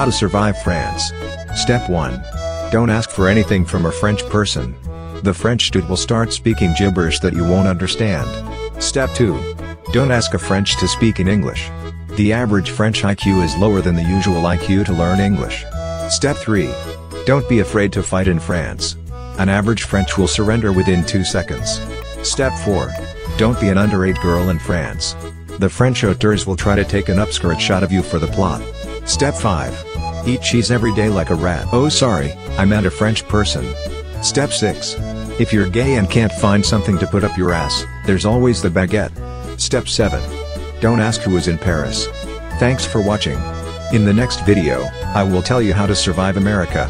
How to survive France. Step 1. Don't ask for anything from a French person. The French dude will start speaking gibberish that you won't understand. Step 2. Don't ask a French to speak in English. The average French IQ is lower than the usual IQ to learn English. Step 3. Don't be afraid to fight in France. An average French will surrender within 2 seconds. Step 4. Don't be an underage girl in France. The French auteurs will try to take an upskirt shot of you for the plot. Step 5. Eat cheese every day like a rat. Oh sorry, I meant a French person. Step 6. If you're gay and can't find something to put up your ass, there's always the baguette. Step 7. Don't ask who is in Paris. Thanks for watching. In the next video, I will tell you how to survive America.